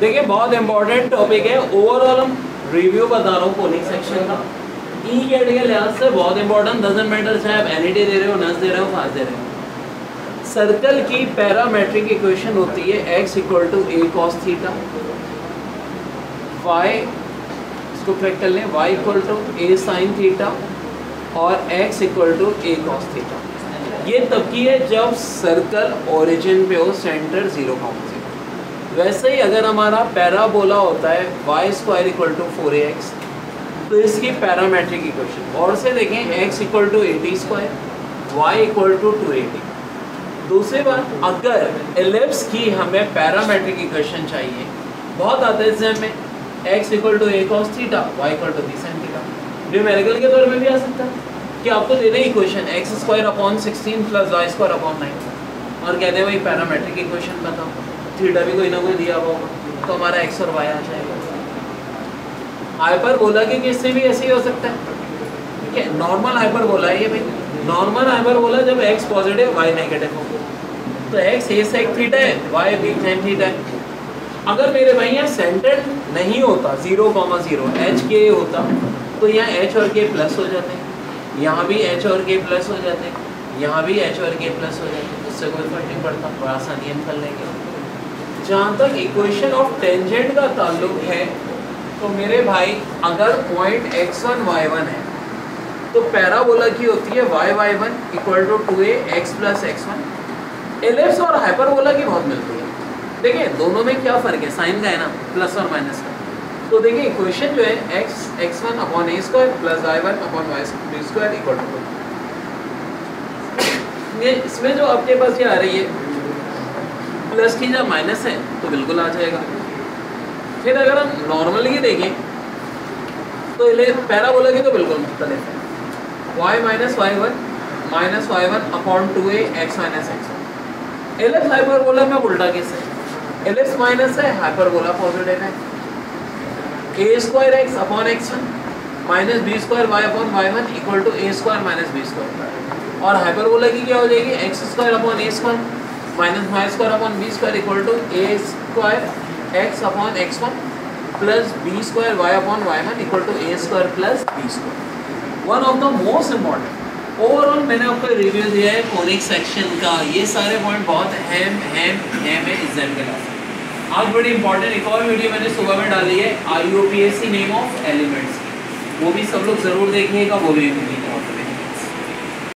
देखिए, बहुत important topic है। ओवरऑल हम रिव्यू बता रहा हूँ कोनिक सेक्शन का। ई गेट के लिहाज से बहुत इंपॉर्टेंट डजेंट मैटर चाहे आप एन दे रहे हो नस दे रहे हो फास दे रहे हो। सर्कल की पैरामेट्रिक इक्वेशन होती है x equal to a cos theta y इसको करेक्ट कर लें y equal to a sine theta और x equal to a cos theta ये तब की है जब सर्कल ओरिजिन पे हो सेंटर ज़ीरो ज़ीरो वैसे ही अगर हमारा पैराबोला होता है y square equal to four x तो इसकी पैरामेट्रिक इक्वेशन और से देखें x equal to a t square y equal to two a t दूसरी बात, अगर एलिप्स की हमें पैरामेट्रिक इक्वेशन चाहिए, बहुत आते हैं में x equal to a cos theta y equal to b sine theta numerical के तौर में भी आ सकता है कि आपको दे दें equation x square upon sixteen plus y square upon nine और कहते हैं भाई पैरामेट्रिक इक्वेशन बताओ थीटा भी कोई ना कोई दिया हुआ होगा तो हमारा एक्स और वाई आ जाएगा। हाइपर बोला कि किससे भी ऐसे ही हो सकता है। ठीक है नॉर्मल हाइपर बोला है ये भाई। नॉर्मल हाइपर बोला जब एक्स पॉजिटिव वाई नेगेटिव हो। तो एक्स ए सेक थीटा है वाई बी टेन थीटा है। अगर मेरे भाई यहाँ सेंटर नहीं होता ज़ीरो कॉमा ज़ीरो एच के होता तो यहाँ एच और के प्लस हो जाते हैं। यहाँ भी एच और के प्लस हो जाते हैं। यहाँ भी एच और के प्लस हो जाते हैं उससे कोई फ़र्क नहीं पड़ता बड़ा सा नियम कर लेंगे जहाँ तक इक्वेशन ऑफ़ टेंजेंट का ताल्लुक है तो मेरे भाई, अगर point x one y one है तो पैराबोला की होती है y y one equal to two a x plus x one ellipse और हाइपरबोला की बहुत मिलती है। देखिए, दोनों में क्या फ़र्क है? साइन का है ना प्लस और माइनस का। तो देखिए इक्वेशन जो है x x one upon a square plus y one upon y square equal to ये इसमें जो आपके पास ये आ रही है प्लस की जब माइनस है तो बिल्कुल आ जाएगा। फिर अगर हम नॉर्मल नॉर्मली देखें तो पैराबोला की तो बिल्कुल मुख्तलिफ़ है। Y minus y one minus y one upon two x minus x ellipse hyperbola में उल्टा केस है? एल एस माइनस है हाइपरबोला पॉजिटिव है। A square x upon x one minus b square y upon y one equal to a square minus b square और hyperbola की क्या हो जाएगी? X square upon a square minus y square upon b square equal to a square x upon x one plus b square y upon y one equal to a square plus b square one of the most important overall मैंने आपको review दिया है conic section का। ये सारे point बहुत हैम हैम हैम है एग्ज़ाम के लास्ट आज बड़ी इंपॉर्टेंट एक और वीडियो मैंने सुबह में डाली है आई नेम ऑफ़ एलिमेंट्स वो भी सब लोग ज़रूर देखिएगा, वो भी